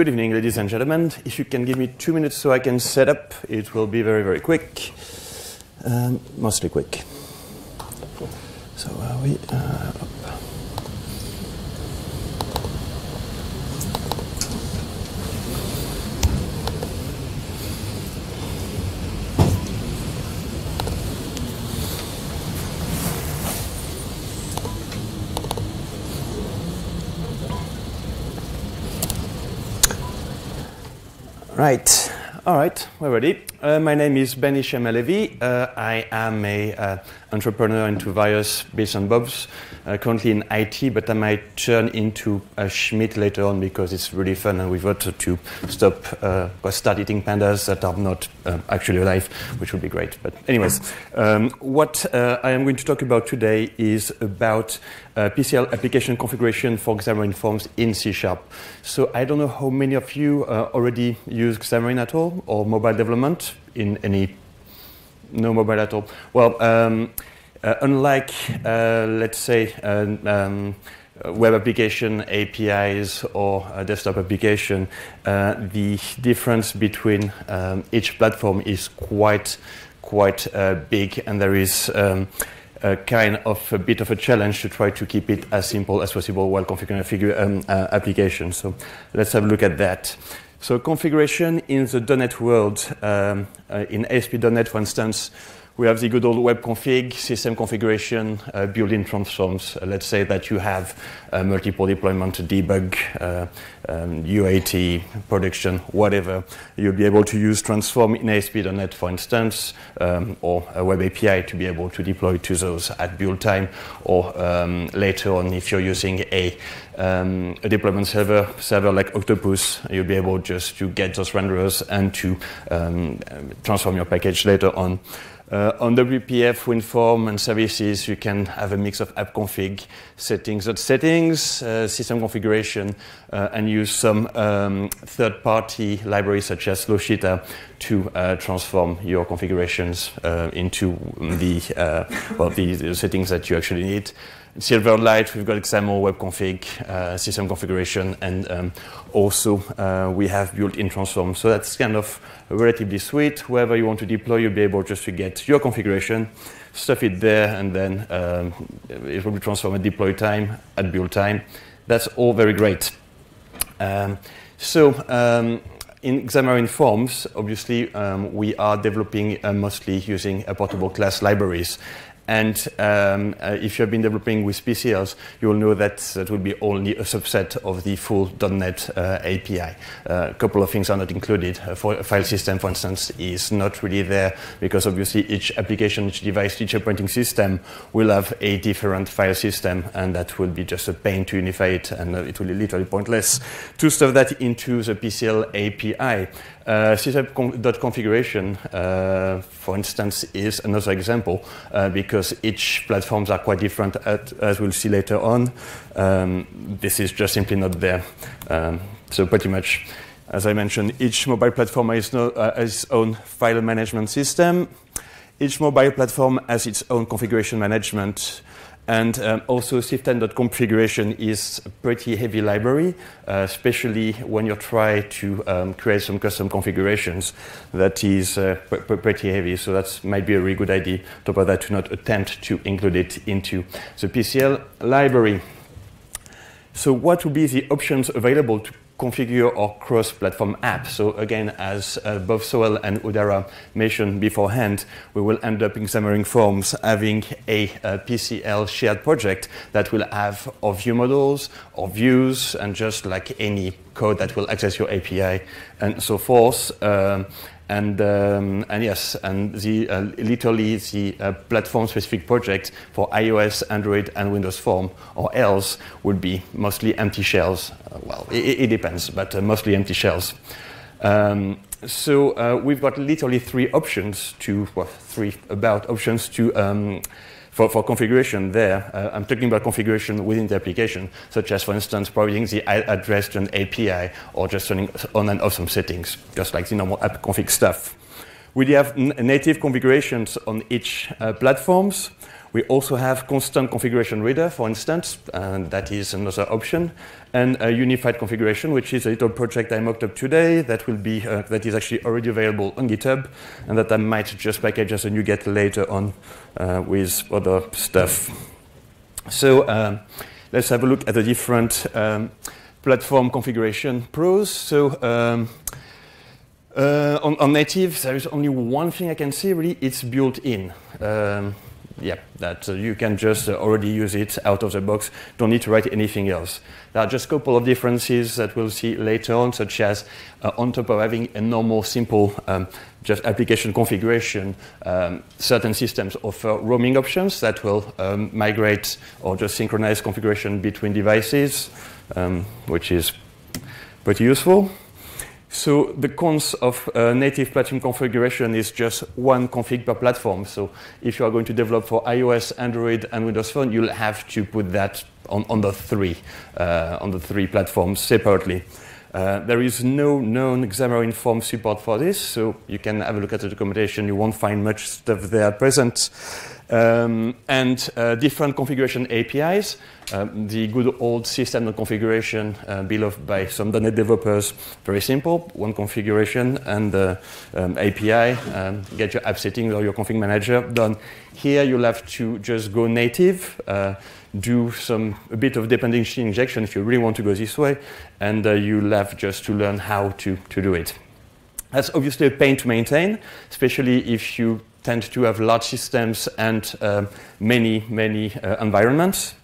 Good evening, ladies and gentlemen. If you can give me two minutes so I can set up, it will be very, very quick. Um, mostly quick. So are we? Uh, Right. All right, we're ready. Uh, my name is Ben Ishiyama-Levy. Uh, I am a uh, entrepreneur into various bits and bobs, uh, currently in IT, but I might turn into a Schmidt later on because it's really fun and we've got to stop, uh, start eating pandas that are not uh, actually alive, which would be great. But anyways, um, what I am going to talk about today is about PCL application configuration for Xamarin Forms in C Sharp. So I don't know how many of you already use Xamarin at all or mobile development in any no mobile at all. Well, um, uh, unlike uh, let's say um, web application APIs or desktop application, uh, the difference between um, each platform is quite quite uh, big, and there is. Um, a kind of a bit of a challenge to try to keep it as simple as possible while configuring a figure um, uh, application. So let's have a look at that. So configuration in the .NET world, um, uh, in ASP.NET, for instance, we have the good old web config, system configuration, uh, built-in transforms. Uh, let's say that you have uh, multiple deployment, debug, uh, um, UAT, production, whatever. You'll be able to use transform in ASP.NET, for instance, um, or a web API to be able to deploy to those at build time, or um, later on if you're using a um, a deployment server, server like Octopus, you'll be able just to get those renderers and to um, transform your package later on. Uh, on WPF, WinForm, and services, you can have a mix of app config, settings, settings, uh, system configuration, uh, and use some um, third-party libraries such as SlowCheetah to uh, transform your configurations uh, into the, uh, well, the, the settings that you actually need. Silverlight, we've got XAML web config, uh, system configuration, and um, also uh, we have built-in transform. So that's kind of relatively sweet. Wherever you want to deploy, you'll be able just to get your configuration, stuff it there, and then um, it will be transformed at deploy time, at build time. That's all very great. Um, so um, in Xamarin Forms, obviously, um, we are developing uh, mostly using a portable class libraries. And um, uh, if you have been developing with PCLs, you will know that that will be only a subset of the full .NET uh, API. Uh, a couple of things are not included. For a file system, for instance, is not really there because obviously each application, each device, each operating system will have a different file system, and that will be just a pain to unify it, and it will be literally pointless to stuff that into the PCL API. Uh, system.configuration, uh, for instance, is another example uh, because each platforms are quite different, at, as we'll see later on. Um, this is just simply not there. Um, so pretty much, as I mentioned, each mobile platform has, no, uh, has its own file management system. Each mobile platform has its own configuration management and um, also System.configuration is a pretty heavy library, uh, especially when you try to um, create some custom configurations. That is uh, pretty heavy, so that might be a really good idea. Top of that, to not attempt to include it into the PCL library. So what would be the options available to configure our cross-platform app. So again, as uh, both Sohail and Udara mentioned beforehand, we will end up in Xamarin Forms having a, a, PCL shared project that will have our view models, or views, and just like any code that will access your API and so forth. Um, and, um, and yes, and the, uh, literally the uh, platform-specific project for iOS, Android, and Windows Phone, or else, would be mostly empty shells. Uh, well, it, it, depends, but uh, mostly empty shells. Um, so uh, we've got literally three options to, well, three about options to um, for, for configuration there, uh, I'm talking about configuration within the application, such as, for instance, providing the address to an API or just turning on and off some settings, just like the normal app config stuff. We have native configurations on each uh, platforms, We also have constant configuration reader, for instance, and that is another option, and a unified configuration, which is a little project I mocked up today that will be uh, that is actually already available on GitHub, and that I might just package as a NuGet later on uh, with other stuff. So um, let's have a look at the different um, platform configuration pros. So um, uh, on, on, native, there is only one thing I can see really, it's built in. Um, yeah, that uh, you can just uh, already use it out of the box, don't need to write anything else. There are just a couple of differences that we'll see later on, such as uh, on top of having a normal, simple um, just application configuration, um, certain systems offer roaming options that will um, migrate or just synchronize configuration between devices, um, which is pretty useful. So the cons of uh, native platform configuration is just one config per platform. So if you are going to develop for iOS, Android, and Windows Phone, you'll have to put that on, on the three uh, on the three platforms separately. Uh, there is no known Xamarin Form support for this, so you can have a look at the documentation. You won't find much stuff there present. Um, and uh, different configuration APIs. Um, the good old system configuration uh, beloved by some .NET developers, very simple, one configuration and uh, um, API, um, get your app settings or your config manager done. Here you'll have to just go native, uh, do some a bit of dependency injection if you really want to go this way, and uh, you'll have just to learn how to, to do it. That's obviously a pain to maintain, especially if you tend to have large systems and uh, many, many uh, environments.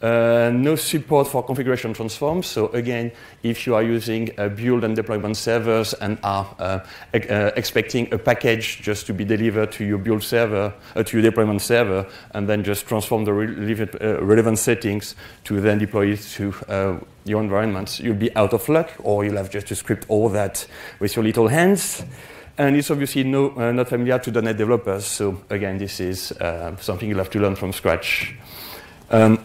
Uh, no support for configuration transforms. So again, if you are using uh, build and deployment servers and are uh, uh, expecting a package just to be delivered to your build server, to your deployment server, and then just transform the re uh, relevant settings to then deploy it to your environments, you'll be out of luck, or you'll have just to script all that with your little hands. And it's obviously no, not familiar to the .NET developers. So again, this is something you'll have to learn from scratch. Um,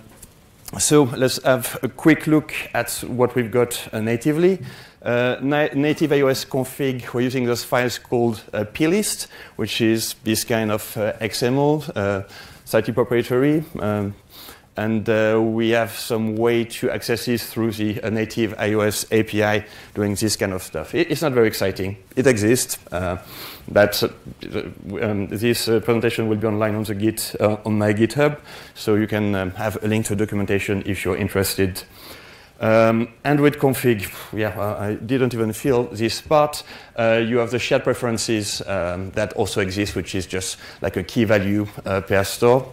so let's have a quick look at what we've got uh, natively. Uh, na native iOS config, we're using those files called uh, plist, which is this kind of uh, XML, uh, slightly proprietary. Um, and uh, we have some way to access this through the uh, native iOS API doing this kind of stuff. It, it's not very exciting. It exists. Uh, but uh, um, this uh, presentation will be online on the Git uh, on my GitHub, so you can um, have a link to documentation if you're interested. Um, Android config, yeah, I didn't even feel this part. you have the shared preferences um, that also exist, which is just like a key value per store.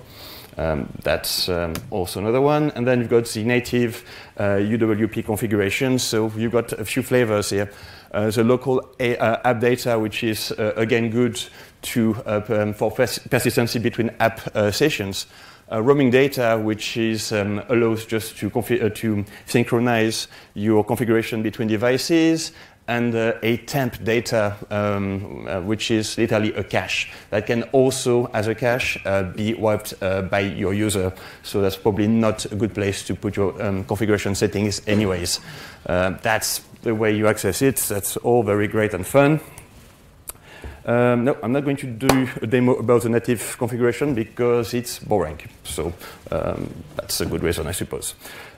Um, that's um, also another one. And then you've got the native uh, UWP configuration. So you've got a few flavors here. Uh, the local a- uh, app data, which is uh, again good to, uh, um, for pers- persistency between app uh, sessions. roaming data, which is, um, allows just to, to synchronize your configuration between devices, and uh, a temp data, um, uh, which is literally a cache that can also, as a cache, uh, be wiped uh, by your user. So that's probably not a good place to put your um, configuration settings, anyways. Uh, that's the way you access it. That's all very great and fun. Um, no, I'm not going to do a demo about the native configuration because it's boring. So um, that's a good reason, I suppose.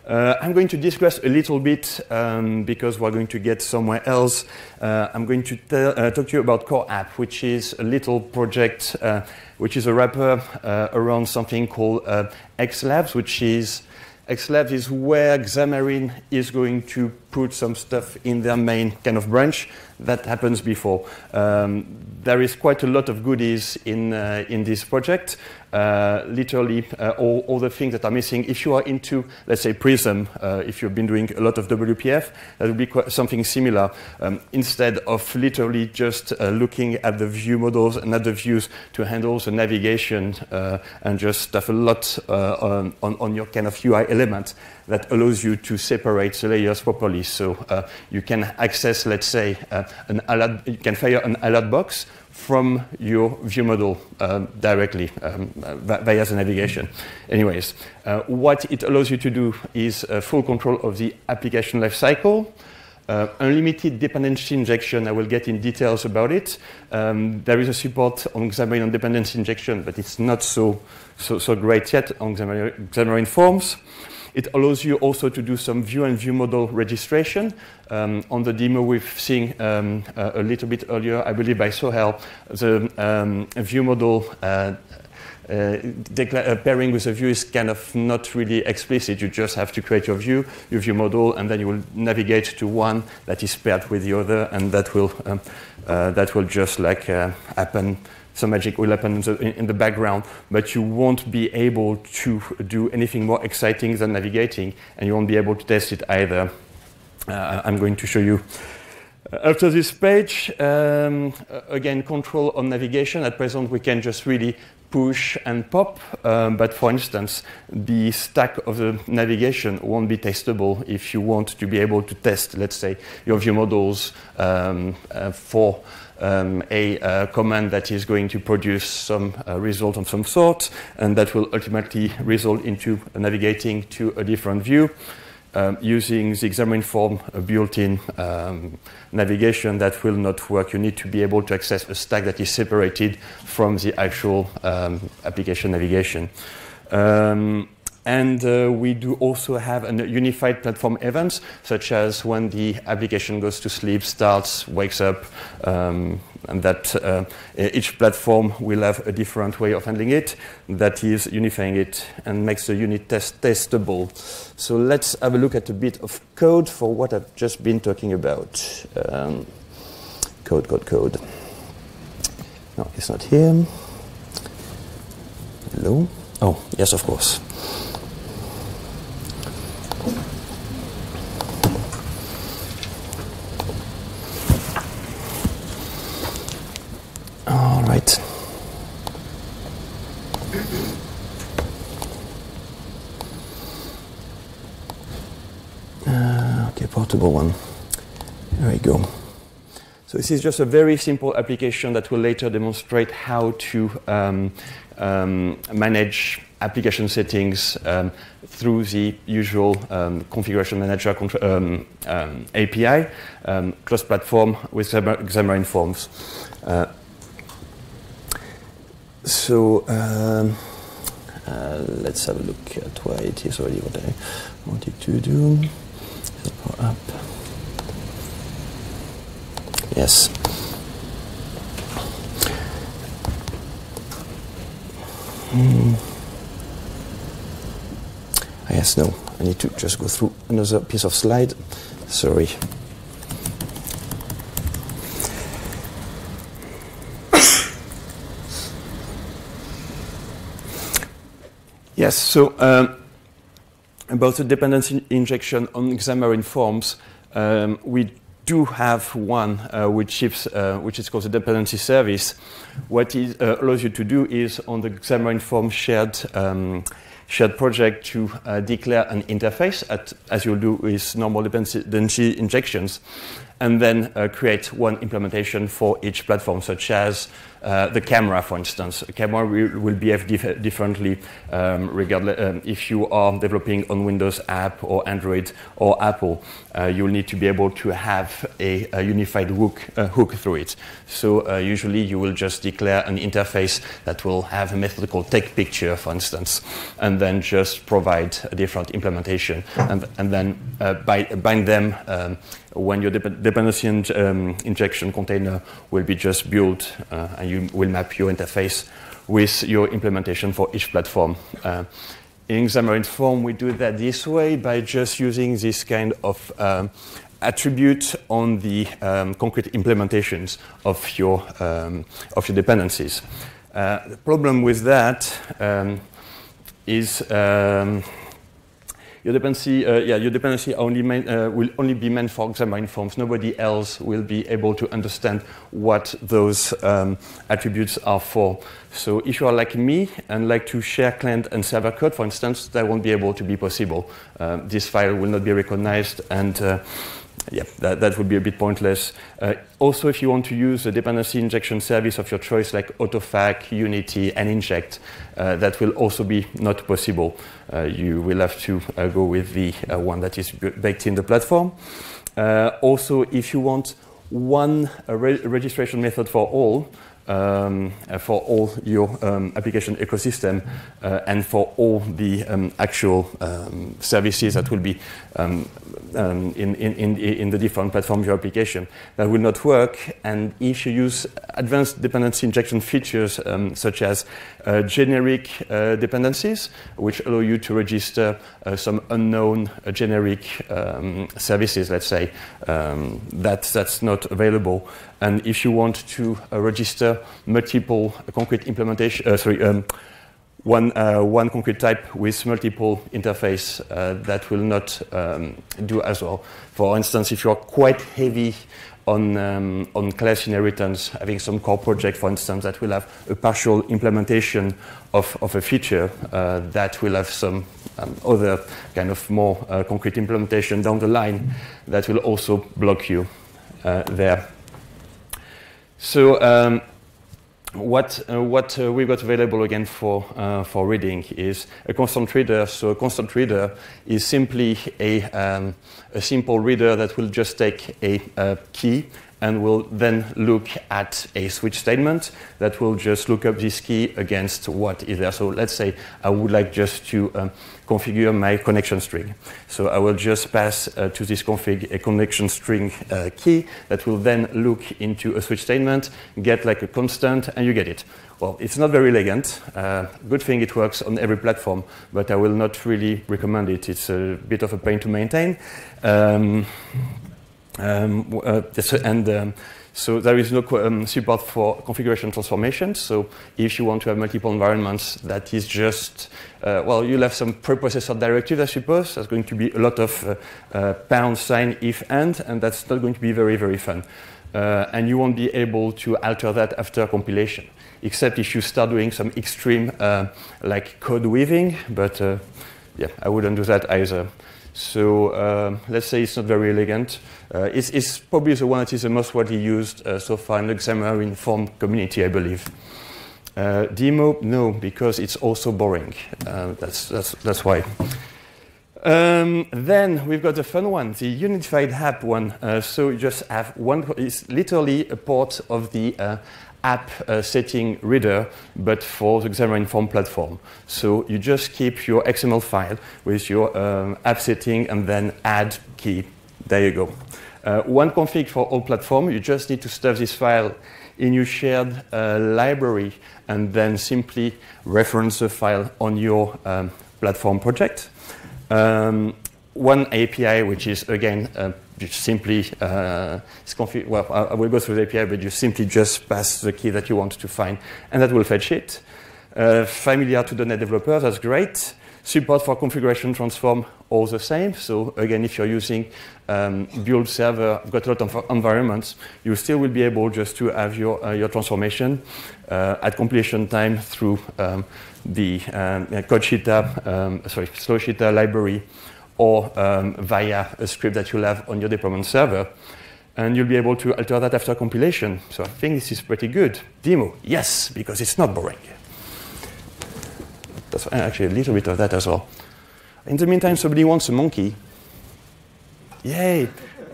Uh, I'm going to digress a little bit um, because we're going to get somewhere else. Uh, I'm going to uh, talk to you about Core App, which is a little project, uh, which is a wrapper uh, around something called uh, XLabs, which is XLabs is where Xamarin is going to put some stuff in their main kind of branch that happens before. Um, there is quite a lot of goodies in, uh, in this project. Uh, literally, uh, all, all, the things that are missing. If you are into, let's say, Prism, uh, if you've been doing a lot of WPF, that would be something similar. Um, instead of literally just uh, looking at the view models and at the views to handle the navigation uh, and just stuff a lot on, on, on, your kind of UI element that allows you to separate the layers properly. So you can access, let's say, an alert, you can fire an alert box from your view model um, directly um, via the navigation. Anyways, uh, what it allows you to do is uh, full control of the application lifecycle. Uh, unlimited dependency injection, I will get in details about it. Um, there is a support on Xamarin on dependency injection, but it's not so, so, so great yet on Xamarin, Xamarin Forms. It allows you also to do some view and view model registration. Um, on the demo we've seen um, uh, a little bit earlier, I believe by Sohail, the um, view model uh, uh, uh, pairing with a view is kind of not really explicit. You just have to create your view, your view model, and then you will navigate to one that is paired with the other, and that will um, uh, that will just like uh, happen. Some magic will happen in the, in the, background, but you won't be able to do anything more exciting than navigating, and you won't be able to test it either. Uh, I'm going to show you after this page, um, again, control on navigation. At present, we can just really push and pop. Um, but for instance, the stack of the navigation won't be testable if you want to be able to test, let's say, your view models um, uh, for um, a uh, command that is going to produce some uh, result of some sort, and that will ultimately result into navigating to a different view um, using the Xamarin Form built-in um, navigation that will not work. You need to be able to access a stack that is separated from the actual um, application navigation. Um, and uh, we do also have a unified platform events, such as when the application goes to sleep, starts, wakes up, um, and that uh, each platform will have a different way of handling it. That is unifying it and makes the unit test testable. So let's have a look at a bit of code for what I've just been talking about. Um, code, code, code. No, it's not here. Hello? Oh, yes, of course. All right. Uh, okay, portable one. There we go. So this is just a very simple application that will later demonstrate how to um, um, manage application settings um, through the usual um, configuration manager um, um, API, um, platform with Xamarin Forms. Uh, so uh, let's have a look at why it is already what I wanted to do. Up. Yes. Hmm. Yes, no. I need to just go through another piece of slide. Sorry. Yes, so um, about the dependency injection on Xamarin Forms, um, we do have one uh, which, ships, uh, which is called the dependency service. What it uh, allows you to do is on the Xamarin Forms shared um, shared project to uh, declare an interface, at, as you'll do with normal dependency injections, and then uh, create one implementation for each platform, such as uh, the camera, for instance. A camera will, will behave dif differently um, regardless um, if you are developing on Windows app or Android or Apple. Uh, you'll need to be able to have a, a unified hook, uh, hook through it. So uh, usually you will just declare an interface that will have a method called take picture, for instance, and then just provide a different implementation, and, and then uh, bind them um, when your dependency in, um, injection container will be just built and you will map your interface with your implementation for each platform. Uh, in Xamarin Form, we do that this way by just using this kind of um, attribute on the um, concrete implementations of your, um, of your dependencies. Uh, the problem with that um, is um, your dependency, uh, yeah, your dependency only main, uh, will only be meant for Xamarin Forms. Nobody else will be able to understand what those um, attributes are for. So if you are like me and like to share client and server code, for instance, that won't be able to be possible. Um, this file will not be recognized and uh, yeah, that, that would be a bit pointless. Uh, also, if you want to use a dependency injection service of your choice, like AutoFac, Unity, Ninject, uh, that will also be not possible. Uh, you will have to uh, go with the uh, one that is baked in the platform. Uh, also, if you want one re registration method for all, um, uh, for all your um, application ecosystem uh, and for all the um, actual um, services that will be um, um, in, in, in, the different platforms your application. That will not work. And if you use advanced dependency injection features such as uh, generic uh, dependencies, which allow you to register uh, some unknown uh, generic services, let's say, that, that's not available. And if you want to uh, register multiple concrete implementation, uh, sorry, um, one, uh, one concrete type with multiple interface uh, that will not um, do as well. For instance, if you're quite heavy on, um, on class inheritance, having some core project, for instance, that will have a partial implementation of, of a feature uh, that will have some um, other kind of more uh, concrete implementation down the line that will also block you there. So um, what, uh, what uh, we got available again for, uh, for reading is a constant reader. So a constant reader is simply a, um, a simple reader that will just take a, a key and we'll then look at a switch statement that will just look up this key against what is there. So let's say I would like just to um, configure my connection string. So I will just pass uh, to this config a connection string uh, key that will then look into a switch statement, get like a constant, and you get it. Well, it's not very elegant. Uh, good thing it works on every platform, but I will not really recommend it. It's a bit of a pain to maintain. Um, um, uh, and um, so there is no um, support for configuration transformation. So if you want to have multiple environments, that is just, uh, well, you'll have some preprocessor directives, I suppose. There's going to be a lot of uh, uh, pound sign if and, and that's not going to be very, very fun. Uh, and you won't be able to alter that after compilation, except if you start doing some extreme, uh, like code weaving, but yeah, I wouldn't do that either. So um, let's say it's not very elegant. Uh, it's, it's, probably the one that is the most widely used uh, so far in the Xamarin Form community, I believe. Uh, demo, no, because it's also boring. Uh, that's, that's, that's why. Um, then we've got the fun one, the unified app one. Uh, so you just have one, it's literally a port of the app uh, setting reader, but for the Xamarin Form platform. So you just keep your XML file with your um, app setting and then add key. There you go. Uh, one config for all platform. You just need to stuff this file in your shared uh, library and then simply reference the file on your um, platform project. Um, one API, which is again uh, simply uh, well, I will go through the API, but you simply just pass the key that you want to find, and that will fetch it. Uh, familiar to the .NET developers, that's great. Support for configuration transform, all the same. So again, if you're using um, build server, got a lot of environments, you still will be able just to have your, uh, your transformation uh, at completion time through um, the um, CodeShita, um, sorry, SlowCheetah library or um, via a script that you'll have on your deployment server. And you'll be able to alter that after compilation. So I think this is pretty good. Demo, yes, because it's not boring. That's actually a little bit of that as well. In the meantime, somebody wants a monkey. Yay!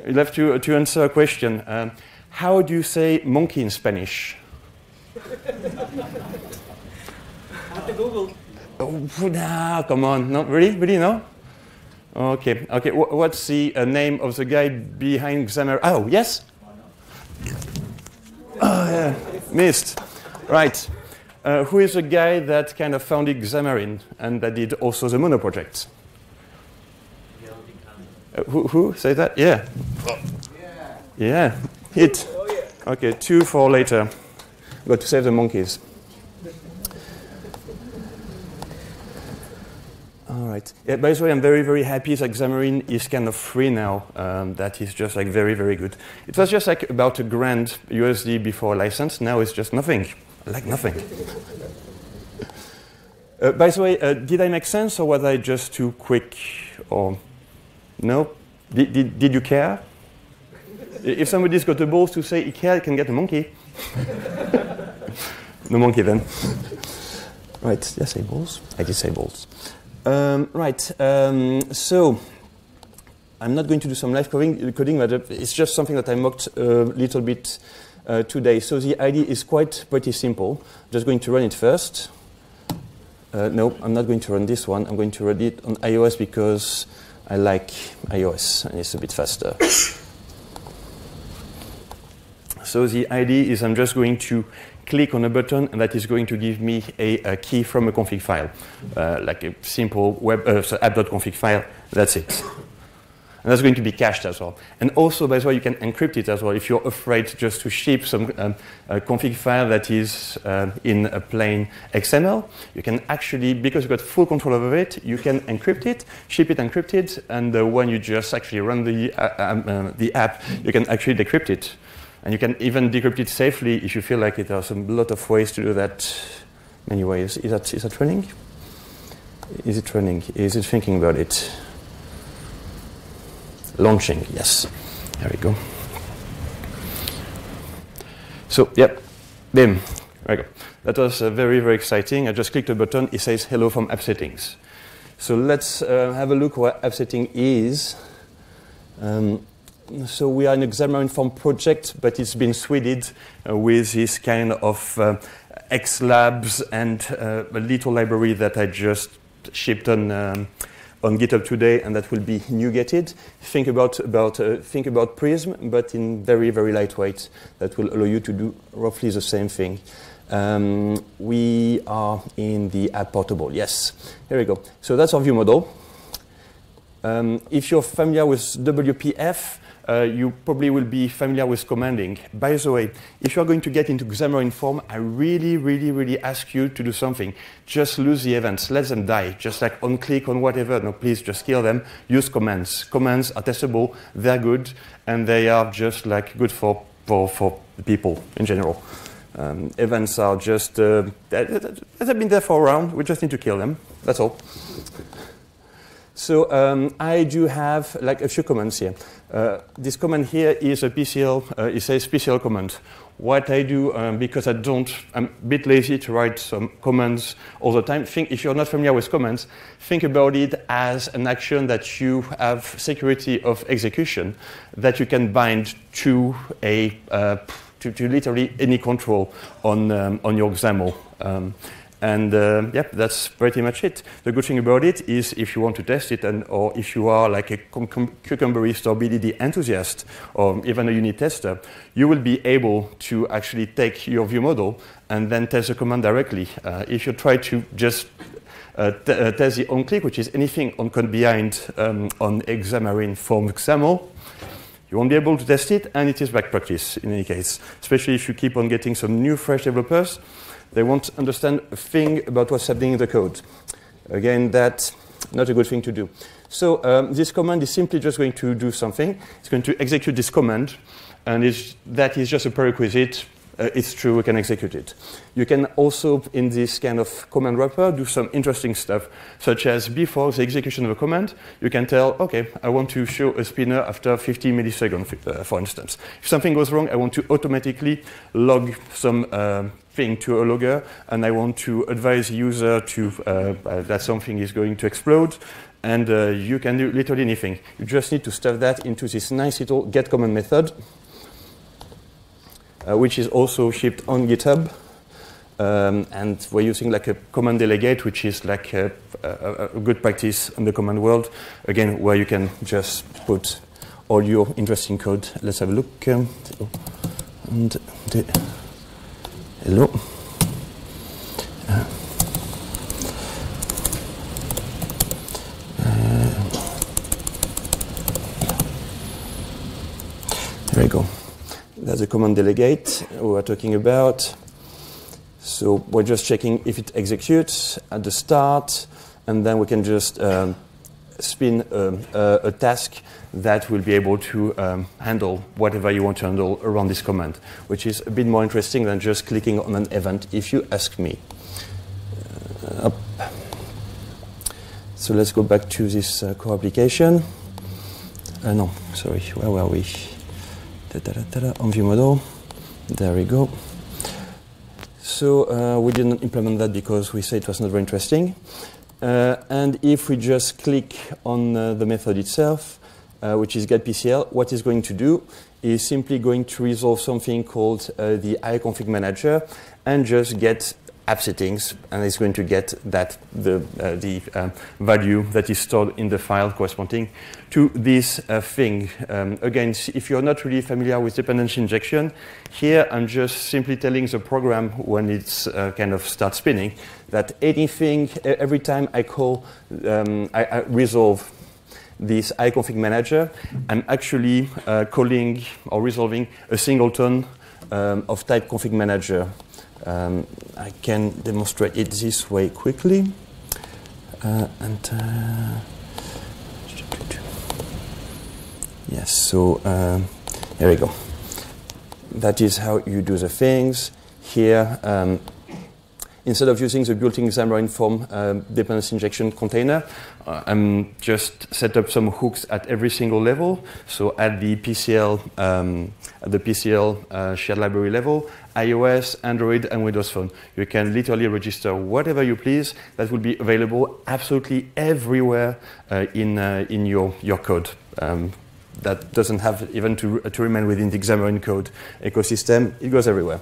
You'll have to, to answer a question. Um, how do you say monkey in Spanish? Have to Google. Oh, nah, come on. Not really? Really, no? Okay, okay. W what's the uh, name of the guy behind Xamarin? Oh, yes? Oh, yeah. Missed. Right. Uh, who is the guy that kind of founded Xamarin and that did also the Mono project? Uh, who, who? Say that? Yeah. Yeah. Hit. Okay, two for later. Got to save the monkeys. Right. Yeah, by the way, I'm very, very happy that Xamarin is kind of free now. Um, that is just like very, very good. It was just like about a grand USD before license. Now it's just nothing, like nothing. uh, by the way, uh, did I make sense or was I just too quick or no? Did, did, did you care? if somebody's got the balls to say cares, can get a monkey. no monkey then. right, yes, I balls? I did say balls. Um, right. Um, so I'm not going to do some live coding, coding but it's just something that I mocked a little bit uh, today. So the idea is quite pretty simple. Just going to run it first. Uh, no, I'm not going to run this one. I'm going to run it on iOS because I like iOS and it's a bit faster. so the idea is I'm just going to click on a button and that is going to give me a, a key from a config file, uh, like a simple web uh, app.config file. That's it. And that's going to be cached as well. And also, by the way, you can encrypt it as well. If you're afraid just to ship some um, config file that is uh, in a plain XML, you can actually, because you've got full control over it, you can encrypt it, ship it encrypted, and uh, when you just actually run the, uh, um, uh, the app, you can actually decrypt it. And you can even decrypt it safely if you feel like it. There's a lot of ways to do that, many ways. Is that, is that running? Is it running? Is it thinking about it? Launching, yes. There we go. So, yep, bim. There we go. That was uh, very, very exciting. I just clicked a button. It says hello from app settings. So let's uh, have a look what app setting is. Um, so we are an Xamarin project, but it's been suited uh, with this kind of uh, XLabs and uh, a little library that I just shipped on um, on GitHub today, and that will be NuGetted. Think about about uh, think about Prism, but in very very lightweight. That will allow you to do roughly the same thing. Um, we are in the app portable. Yes, here we go. So that's our view model. Um, if you're familiar with WPF, uh, you probably will be familiar with commanding. By the way, if you're going to get into Xamarin Form, I really, really, really ask you to do something. Just lose the events, let them die. Just like on click, on whatever, no, please just kill them. Use commands. Commands are testable, they're good, and they are just like good for, for, for people in general. Um, events are just, uh, they've been there for a while, we just need to kill them, that's all. So um, I do have like a few commands here. Uh, this command here is a PCL, uh, it says PCL command. What I do, um, because I don't, I'm a bit lazy to write some commands all the time. Think, if you're not familiar with commands, think about it as an action that you have security of execution that you can bind to a, uh, to, to, literally any control on, um, on your XAML. And uh, yep, that's pretty much it. The good thing about it is if you want to test it, and or if you are like a Cucumberist or BDD enthusiast, or even a unit tester, you will be able to actually take your view model and then test the command directly. Uh, if you try to just uh, uh, test the on-click, which is anything on behind um, on Xamarin from XAML, you won't be able to test it, and it is bad practice in any case, especially if you keep on getting some new fresh developers they won't understand a thing about what's happening in the code. Again, that's not a good thing to do. So um, this command is simply just going to do something. It's going to execute this command, and that is just a prerequisite. Uh, it's true, we can execute it. You can also, in this kind of command wrapper, do some interesting stuff, such as before the execution of a command, you can tell, okay, I want to show a spinner after 50 milliseconds, uh, for instance. If something goes wrong, I want to automatically log some uh, thing to a logger, and I want to advise the user to uh, uh, that something is going to explode, and uh, you can do literally anything. You just need to stuff that into this nice little get command method, which is also shipped on GitHub. Um, and we're using like a command delegate, which is like a, a, a, good practice in the command world. Again, where you can just put all your interesting code. Let's have a look. Um, and the Hello. Uh, there we go. That's the command delegate we are talking about. So we're just checking if it executes at the start, and then we can just um, spin um, a, a, task that will be able to um, handle whatever you want to handle around this command, which is a bit more interesting than just clicking on an event, if you ask me. Uh, so let's go back to this uh, core application. Uh, no, sorry, where were we? On view model. There we go. So uh, we didn't implement that because we said it was not very interesting. Uh, and if we just click on uh, the method itself, uh, which is getPCL, what it's going to do is simply going to resolve something called uh, the iConfig manager and just get app settings, and it's going to get that the, uh, the uh, value that is stored in the file corresponding to this uh, thing. Um, again, if you're not really familiar with dependency injection, here I'm just simply telling the program when it's uh, kind of start spinning that anything, every time I call, um, I, I, resolve this iConfig manager, I'm actually uh, calling or resolving a singleton um, of type config manager. Um, I can demonstrate it this way quickly. Uh, and uh, yes, so uh, here we go. That is how you do the things. Here, um, instead of using the built-in Xamarin Form um, dependency injection container, I'm just set up some hooks at every single level. So at the PCL, um, at the PCL uh, shared library level, iOS, Android, and Windows Phone. You can literally register whatever you please. That will be available absolutely everywhere uh, in, uh, in your, your code. Um, that doesn't have even to, to remain within the Xamarin Code ecosystem. It goes everywhere.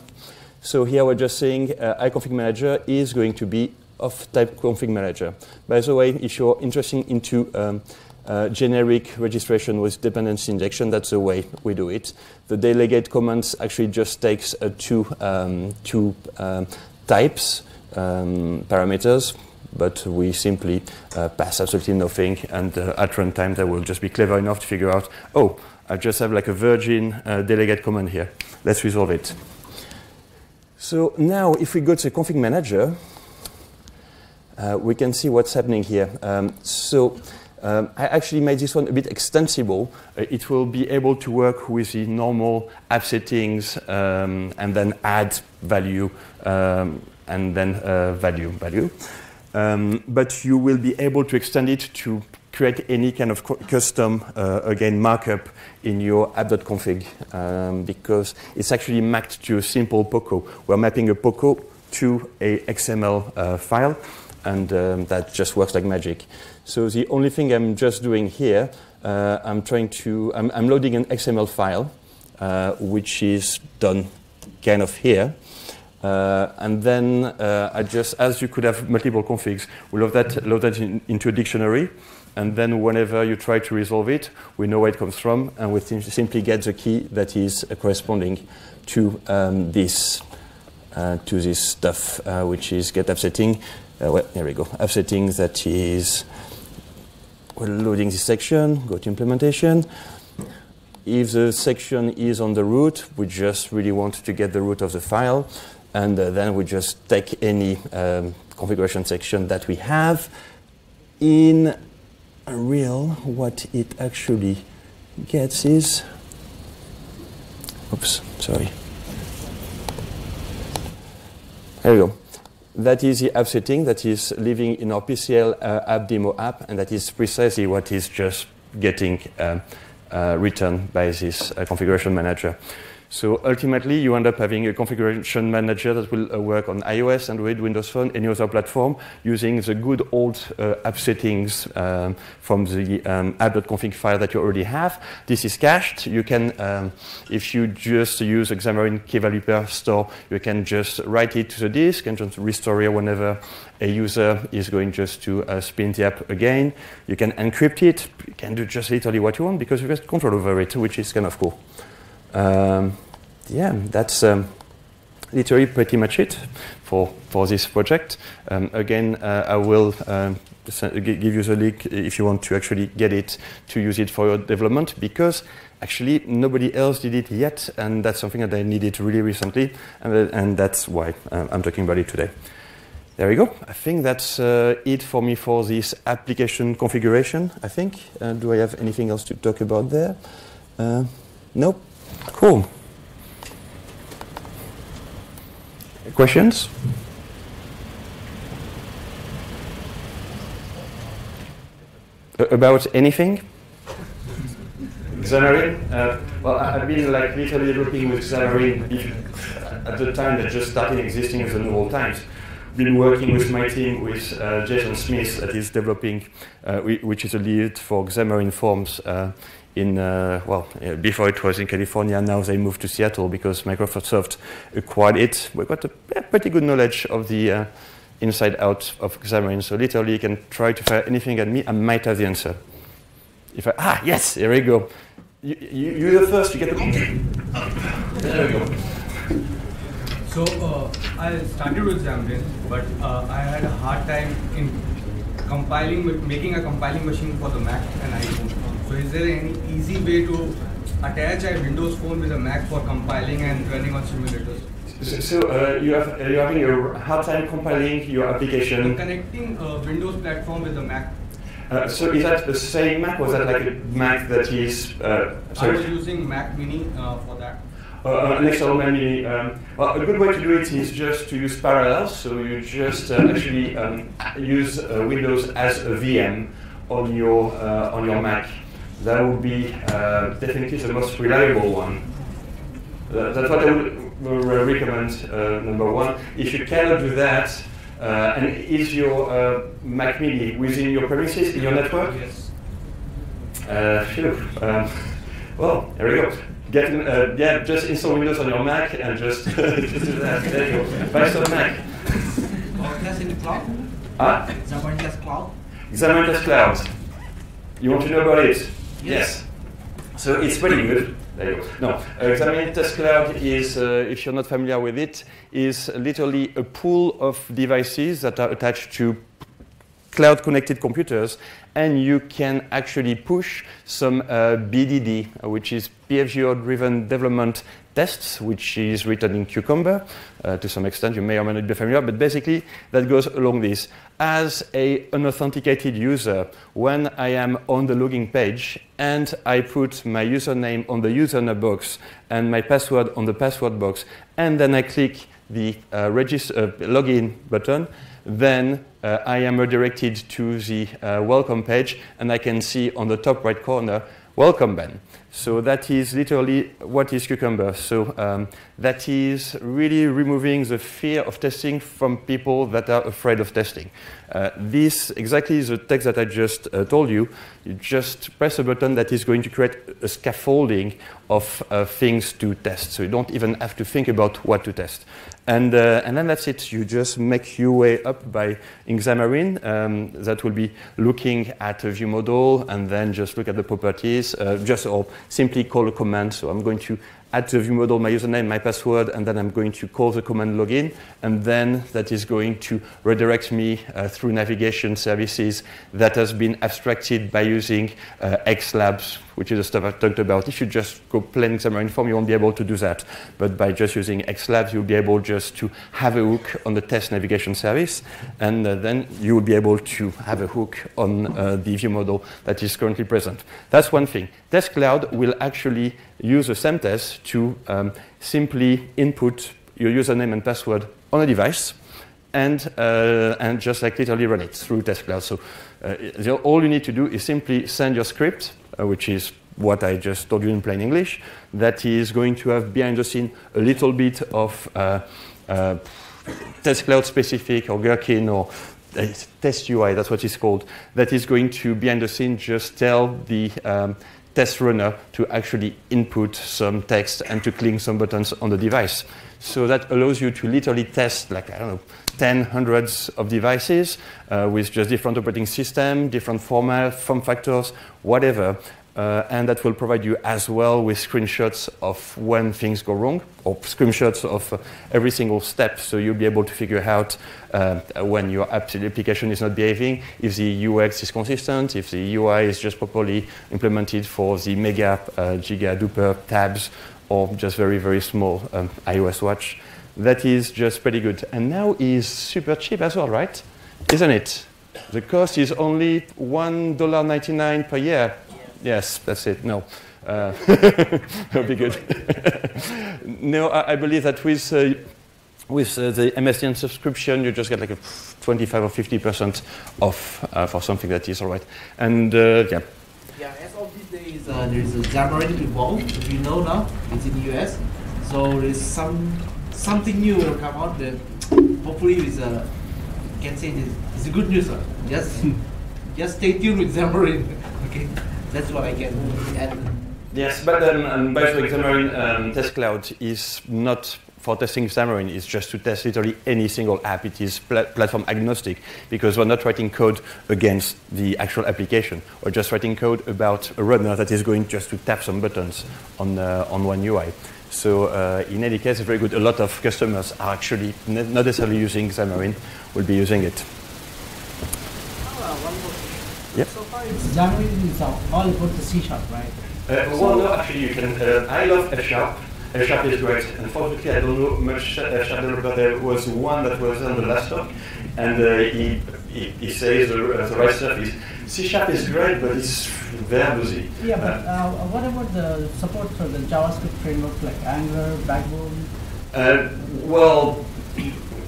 So here we're just saying uh, iConfig Manager is going to be of type config manager. By the way, if you're interested into um, uh, generic registration with dependency injection, that's the way we do it. The delegate commands actually just takes uh, two, um, two um, types, um, parameters, but we simply uh, pass absolutely nothing, and uh, at runtime they will just be clever enough to figure out, oh, I just have like a virgin uh, delegate command here. Let's resolve it. So now if we go to config manager, uh, we can see what's happening here. Um, so um, I actually made this one a bit extensible. Uh, it will be able to work with the normal app settings um, and then add value um, and then uh, value value. Um, but you will be able to extend it to create any kind of custom, uh, again, markup in your app.config um, because it's actually mapped to a simple POCO. We're mapping a POCO to a XML uh, file and um, that just works like magic. So the only thing I'm just doing here, uh, I'm trying to, I'm, I'm, loading an XML file, uh, which is done kind of here. Uh, and then uh, I just, as you could have multiple configs, we load that, load that in, into a dictionary. And then whenever you try to resolve it, we know where it comes from, and we simply get the key that is corresponding to um, this, uh, to this stuff, uh, which is get app setting. Uh, well, there we go. App settings that is, we're loading this section, go to implementation. If the section is on the root, we just really want to get the root of the file. And uh, then we just take any um, configuration section that we have. In real, what it actually gets is, oops, sorry. There we go. That is the app setting that is living in our PCL uh, app demo app, and that is precisely what is just getting um, uh, returned by this uh, configuration manager. So ultimately, you end up having a configuration manager that will uh, work on iOS, Android, Windows Phone, any other platform, using the good old uh, app settings um, from the um, app.config file that you already have. This is cached. You can, um, if you just use Xamarin Key Value Pair store, you can just write it to the disk and just restore it whenever a user is going just to uh, spin the app again. You can encrypt it. You can do just literally what you want because you have control over it, which is kind of cool. Um, yeah, that's um, literally pretty much it for, for this project. Um, again, uh, I will um, give you the link if you want to actually get it to use it for your development because actually nobody else did it yet and that's something that I needed really recently and, uh, and that's why uh, I'm talking about it today. There we go. I think that's uh, it for me for this application configuration, I think. Uh, do I have anything else to talk about there? Uh, nope. Cool. Questions? About anything? Xamarin? Uh, well, I've been like literally looking with Xamarin at the time that just started existing as the Novell Times. Been working with my team with uh, Jason Smith that is developing, uh, which is a lead for Xamarin Forms uh, in, uh, well, before it was in California, now they moved to Seattle because Microsoft acquired it. We got a, pretty good knowledge of the uh, inside out of Xamarin. So literally you can try to fire anything at me, I might have the answer. If I, ah, yes, here we go. You, you, you're the first, you get the... There we go. So uh, I started with Xamarin, but uh, I had a hard time in compiling, making a compiling machine for the Mac and iPhone. So is there any easy way to attach a Windows phone with a Mac for compiling and running on simulators? So, so uh, you have, uh, you're having a hard time compiling your application? Connecting a Windows platform with a Mac. Uh, so is that the same Mac, or is that like a Mac that is... Uh, I was using Mac Mini uh, for that. Uh, an external Mini. Um, well, a good way to do it is just to use Parallels. So you just uh, actually um, use uh, Windows as a VM on your on your Mac. That would be definitely the most reliable one. that's what I would recommend, uh, number one. If you cannot do that, uh, and is your uh, Mac Mini within your premises, in your network? Yes. phew. Um, well, there we go. Get uh, yeah, just install Windows on your Mac and just, just do that. There you go. Buy some Mac. In the cloud? Ah? Xamarin Test Cloud? Xamarin Test Cloud. You want to know about it? Yes. yes. So it's pretty good. There you go. No, Xamarin Test Cloud is, uh, if you're not familiar with it, is literally a pool of devices that are attached to cloud connected computers and you can actually push some uh, BDD, which is behavior driven development tests, which is written in Cucumber uh, to some extent. You may or may not be familiar, but basically that goes along this. As a unauthenticated user, when I am on the login page and I put my username on the username box and my password on the password box, and then I click the uh, register, uh, login button, then uh, I am redirected to the uh, welcome page and I can see on the top right corner, welcome Ben. So that is literally what is Cucumber. So um, that is really removing the fear of testing from people that are afraid of testing. Uh, this exactly is the text that I just uh, told you. You just press a button that is going to create a scaffolding of uh, things to test. So you don't even have to think about what to test. And, uh, and then that's it. You just make your way up by Xamarin. Um, that will be looking at a view model and then just look at the properties, uh, just or simply call a command. So I'm going to add to the view model my username, my password, and then I'm going to call the command login, and then that is going to redirect me uh, through navigation services that has been abstracted by using uh, XLabs, which is the stuff I talked about. If you just go plain Xamarin Form, you won't be able to do that. But by just using XLabs, you'll be able just to have a hook on the test navigation service, and uh, then you will be able to have a hook on uh, the view model that is currently present. That's one thing. Test Cloud will actually use the same test to um, simply input your username and password on a device and, uh, and just like literally run it through Test Cloud. So uh, all you need to do is simply send your script, which is what I just told you in plain English, that is going to have behind the scene a little bit of uh, uh, Test Cloud specific or Gherkin or uh, Test UI, that's what it's called, that is going to behind the scene just tell the um, test runner to actually input some text and to click some buttons on the device. So that allows you to literally test, like, I don't know, 10, hundreds of devices uh, with just different operating system, different format, form factors, whatever, uh, and that will provide you as well with screenshots of when things go wrong, or screenshots of uh, every single step. So you'll be able to figure out uh, when your application is not behaving, if the UX is consistent, if the UI is just properly implemented for the mega, uh, giga, duper tabs, or just very, very small um, iOS watch. That is just pretty good. And now is super cheap as well, right? Isn't it? The cost is only $1.99 per year Yes, that's it. No. Uh, that'll be good. no, I, I, believe that with, uh, with uh, the MSDN subscription, you just get like a 25 or 50% off uh, for something that is all right. And uh, yeah. Yeah, days, uh, there is a Xamarin Evolve, if you know now, it's in the US. So there's some something new will come out that hopefully is a, can say this, it's a good news. Just, just stay tuned with Xamarin, okay? That's what I can add. Yes, but um, um, way, Xamarin um, Test Cloud is not for testing Xamarin, is just to test literally any single app. It is pl- platform agnostic because we're not writing code against the actual application. We're just writing code about a runner that is going just to tap some buttons on, uh, on one UI. So uh, in any case, it's very good. A lot of customers are actually ne- not necessarily using Xamarin, will be using it. Uh, one more question. Yep. So far, it's Xamarin is all all about the C sharp, right? Uh, well, no, actually, you can. Uh, I love F sharp. Sharp is great. Unfortunately, I don't know much sharp, but there was one that was on the last talk, and uh, he, he, he says the, uh, the right stuff is C sharp is great, but it's very busy. Yeah, but uh, what about the support for the JavaScript framework like Angular, Backbone? Uh, well,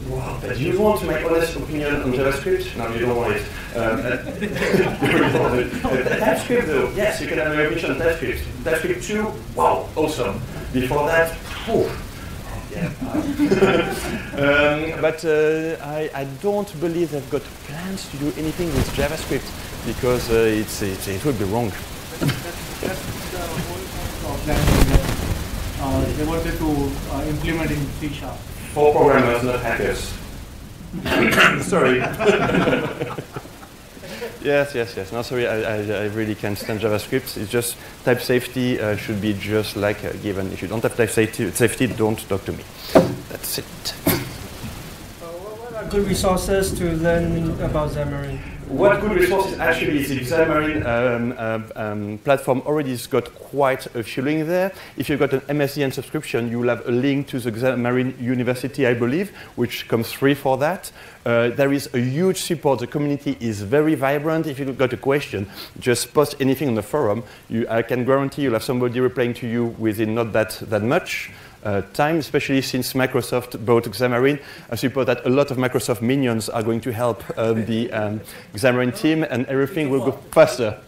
well, but you want my honest opinion on JavaScript? No, you don't want it. Um, uh, you really want it. Uh, TypeScript, though, yes, you can have my opinion on TypeScript. TypeScript 2, wow, awesome. Before that, whew, yeah. um, but uh, I, I don't believe they've got plans to do anything with JavaScript because uh, it's, it's, it would be wrong. That's the whole point of Xamarin uh, they wanted to uh, implement in C sharp. For programmers, not hackers. sorry. yes, yes, yes. No, sorry, I, I, I really can't stand JavaScript. It's just type safety uh, should be just like a given. If you don't have type safety, safety, don't talk to me. That's it. Uh, what what are good resources to learn about Xamarin? What good resources actually is the Xamarin um, um, um, platform already has got quite a few links there. If you've got an MSDN subscription, you will have a link to the Xamarin University, I believe, which comes free for that. Uh, there is a huge support. The community is very vibrant. If you've got a question, just post anything on the forum. You, I can guarantee you'll have somebody replying to you within not that, that much uh, time, especially since Microsoft bought Xamarin. I suppose that a lot of Microsoft minions are going to help um, the um, Xamarin team, and everything will go faster.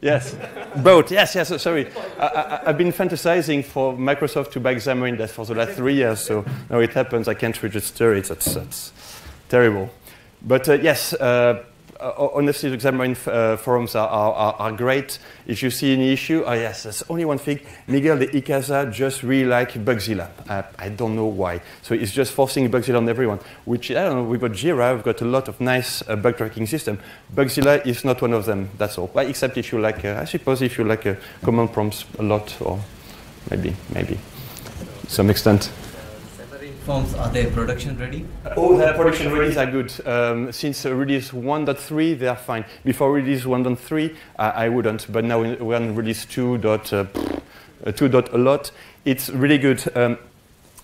Yes, both. Yes, yes. Sorry, I, I've been fantasizing for Microsoft to buy Xamarin that for the last three years. So now it happens. I can't register it. That's, that's terrible. But uh, yes, uh, honestly, the Xamarin uh, forums are, are, are, great. If you see any issue, oh yes, there's only one thing. Miguel de Icaza just really like Bugzilla. Uh, I don't know why. So it's just forcing Bugzilla on everyone. Which I don't know. We've got Jira. We've got a lot of nice uh, bug tracking system. Bugzilla is not one of them. That's all. Except if you like, uh, I suppose, if you like uh, command prompts a lot, or maybe, maybe, some extent. Forms are they production ready? All the production releases are good. Um, since uh, release 1.3, they are fine. Before release 1.3, uh, I wouldn't, but now we're on release 2. Dot, uh, 2. Dot a lot. It's really good. Um,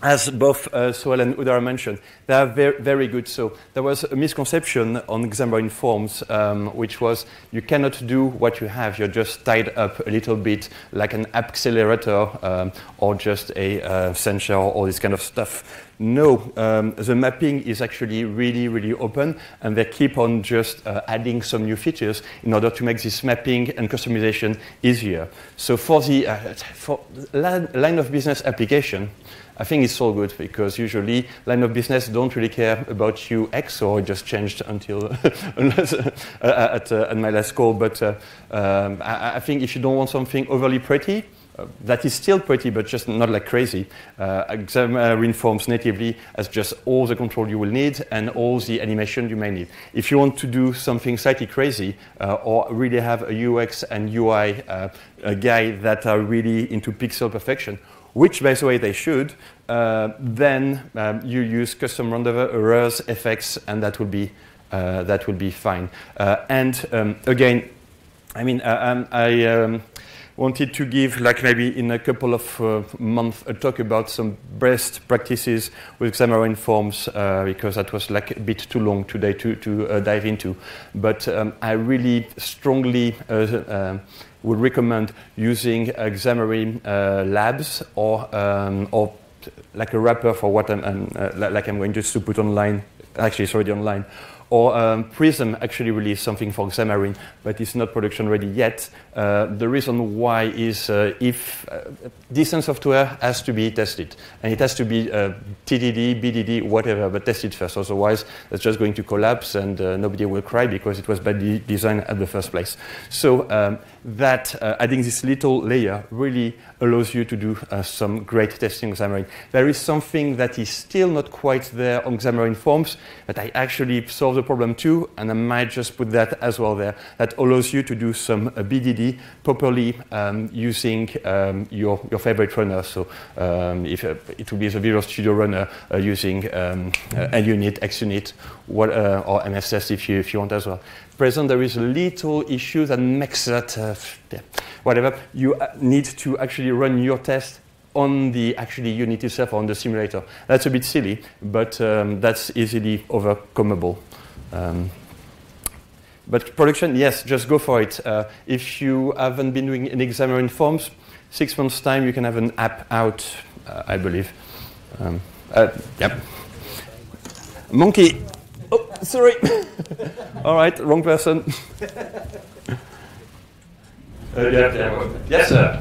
as both uh, Sohail and Udar mentioned, they are very, very good. So there was a misconception on Xamarin Forms, um, which was you cannot do what you have. You're just tied up a little bit like an accelerator um, or just a uh, sensor or all this kind of stuff. No, um, the mapping is actually really, really open, and they keep on just uh, adding some new features in order to make this mapping and customization easier. So for the uh, for line of business application, I think it's all good because usually line of business don't really care about UX or just changed until unless, uh, at, uh, at, my last call. But uh, um, I, I, think if you don't want something overly pretty, uh, that is still pretty, but just not like crazy. Uh, Xamarin Forms natively has just all the control you will need and all the animation you may need. If you want to do something slightly crazy uh, or really have a UX and UI guy that are really into pixel perfection, which, by the way, they should, uh, then um, you use custom renderer errors, effects, and that will be, uh, that will be fine. Uh, and um, again, I mean, um, I um, wanted to give, like maybe in a couple of uh, months, a talk about some best practices with Xamarin Forms, uh, because that was like a bit too long today to, to uh, dive into. But um, I really strongly would recommend using uh, Xamarin uh, Labs or, um, or like a wrapper for what I'm, I'm uh, like I'm going just to put online. Actually, it's already online. Or um, Prism actually released something for Xamarin, but it's not production ready yet. Uh, the reason why is uh, if uh, decent software has to be tested, and it has to be uh, TDD, BDD, whatever, but tested first. Otherwise, it's just going to collapse, and uh, nobody will cry because it was badly designed at the first place. So um, that uh, adding this little layer really allows you to do uh, some great testing on Xamarin. There is something that is still not quite there on Xamarin Forms, but I actually solved the problem too, and I might just put that as well there. That allows you to do some uh, BDD properly um, using um, your, your favorite runner. So um, if uh, it will be the Visual Studio runner uh, using um, uh, XUnit, what, uh, or MSS if you, if you want as well present, there is a little issue that makes that, uh, whatever, you uh, need to actually run your test on the actually unit itself on the simulator. That's a bit silly, but um, that's easily overcomable. Um, but production, yes, just go for it. Uh, if you haven't been doing an Xamarin Forms, six months' time you can have an app out, uh, I believe. Um, uh, yep. Monkey. Oh, sorry. All right, wrong person. Uh, yeah, yeah. Yes, sir.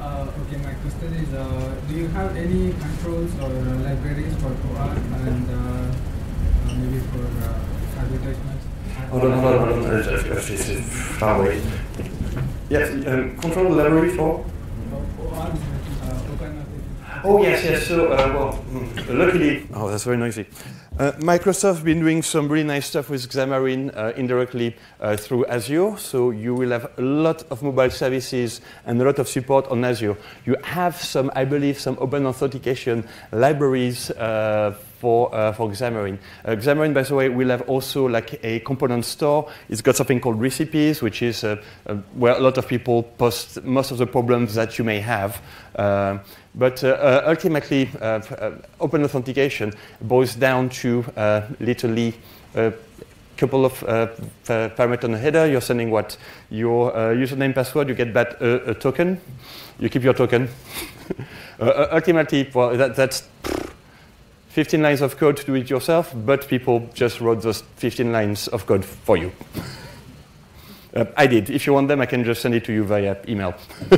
Uh, okay, my question is, uh, do you have any controls or uh, libraries for OAuth and uh, uh, maybe for uh, advertisements? Hold on, hold on, hold on. This is far away. Yes, um, control library for? OAuth, uh, Oh, yes, yes. So, uh, well, hmm, luckily. Oh, that's very noisy. Uh, Microsoft been doing some really nice stuff with Xamarin uh, indirectly uh, through Azure. So you will have a lot of mobile services and a lot of support on Azure. You have some, I believe, some open authentication libraries uh, for, uh, for Xamarin. Uh, Xamarin, by the way, will have also like a component store. It's got something called recipes, which is uh, uh, where a lot of people post most of the problems that you may have. Uh, but uh, ultimately, open authentication boils down to literally a couple of parameters on the header. You're sending what? Your username, password, you get back a, a token. You keep your token. Ultimately, well, that, that's 15 lines of code to do it yourself, but people just wrote those 15 lines of code for you. Uh, I did. If you want them, I can just send it to you via email.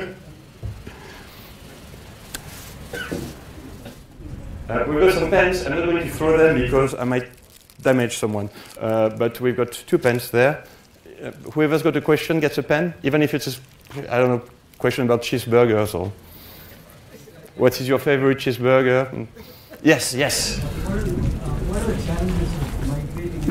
Uh, we've got some pens. I'm not going to throw them because I might damage someone. Uh, but we've got two pens there. Uh, whoever's got a question gets a pen, even if it's, a, I don't know, question about cheeseburgers or what is your favorite cheeseburger? Yes, yes. What are the challenges of migrating?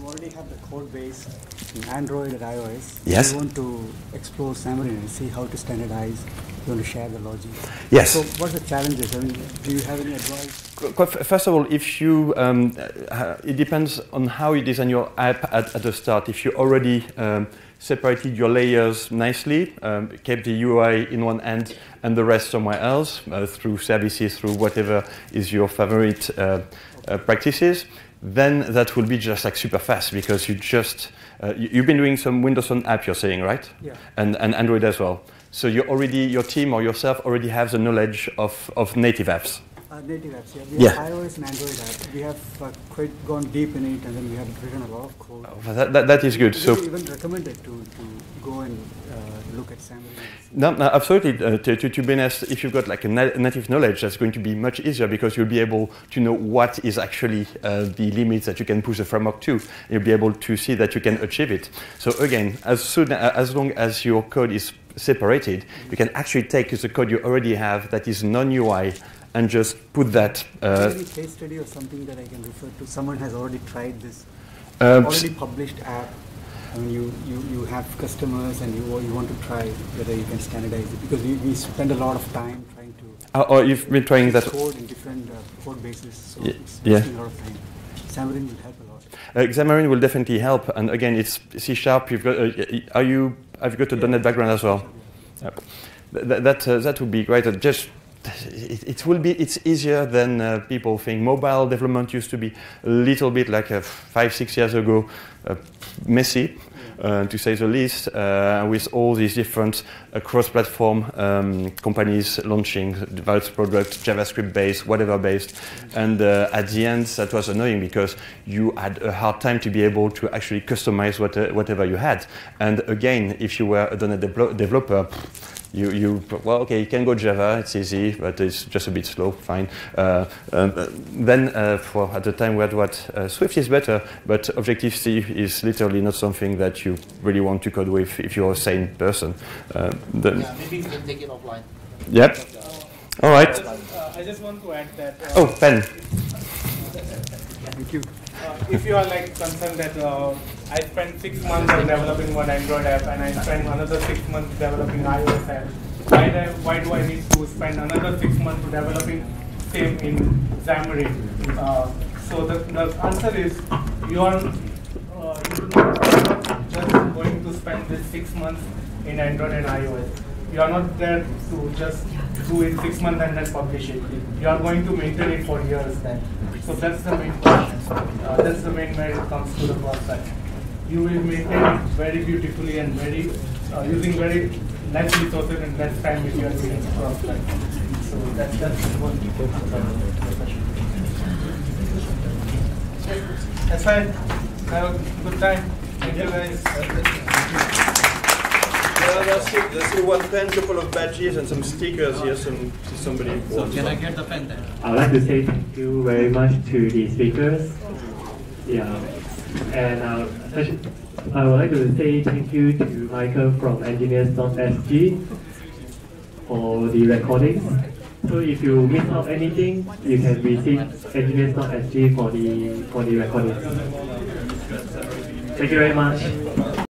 You already have the code base in Android and iOS. Yes. You want to explore Xamarin and see how to standardize. You want to share the logic. Yes. So what's the challenges? I mean, do you have any advice? Qu- qu- First of all, if you, um, uh, it depends on how you design your app at, at the start. If you already um, separated your layers nicely, um, kept the UI in one end and the rest somewhere else uh, through services, through whatever is your favorite uh, uh, practices, then that will be just like super fast because you just, uh, you, you've been doing some Windows Phone app, you're saying, right? Yeah. And, and Android as well. So you already, your team or yourself already have the knowledge of, of native apps. Uh, native apps, yeah. We Yeah. have iOS and Android apps. We have uh, quite gone deep in it, and then we have written a lot of code. Well, That, that, that is good. So, even recommended to, to go and uh, look at Xamarin. no, no, absolutely. Uh, to, to, to be honest, if you've got like a na- native knowledge, that's going to be much easier because you'll be able to know what is actually uh, the limits that you can push the framework to. You'll be able to see that you can achieve it. So again, as soon as long as your code is separated, you can actually take the code you already have that is non-UI and just put that. Is Uh, any case study or something that I can refer to? Someone has already tried this, um, already published app. I mean, you, you, you have customers and you, you want to try whether you can standardize it because we, we spend a lot of time trying to or- or you've been trying that. code in different uh, code bases, so Ye- it's yeah. a lot of time. Xamarin will help a lot. Uh, Xamarin will definitely help, and again, it's C sharp. You've got. Uh, are you? Have you got a Yeah. .NET background as well? Yep. Th- th- that uh, that would be great. Uh, just it, it will be. It's easier than uh, people think. Mobile development used to be a little bit like uh, five six years ago, uh, messy. uh, to say the least, uh, with all these different uh, cross-platform um, companies launching various products, JavaScript-based, whatever-based. And uh, at the end, that was annoying because you had a hard time to be able to actually customize what, uh, whatever you had. And again, if you were a .NET developer, you, you well okay you can go Java it's easy but it's just a bit slow fine uh, um, uh, then uh, for at the time we had what uh, Swift is better but Objective C is literally not something that you really want to code with if you're a sane person uh, then, Yeah, maybe we can take it offline. yep all right Uh, I just want to add that. uh, oh Ben Thank you. uh, if you are like concerned that uh, I spent six months on developing one Android app and I spent another six months developing iOS app, why do I, why do I need to spend another six months developing same in Xamarin? Uh, so the, the answer is you are uh, just going to spend this six months in Android and iOS. You are not there to just do it six months and then publish it. You are going to maintain it for years then. So that's the main question. Uh, that's the main where it comes to the process. You will maintain it very beautifully and very uh, using very less resources and less time if you are doing the process. So that's that's one question. That's fine. Have a good time. Thank you guys. there's, still, there's still one pen couple of badges and some stickers here some somebody So can I get the pen then? I would like to say thank you very much to the speakers. Yeah, and uh, I would like to say thank you to Michael from Engineers.sg for the recordings. So if you miss out anything, you can visit Engineers.sg for the for the recordings. Thank you very much.